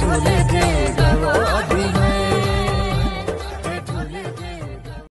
झूले के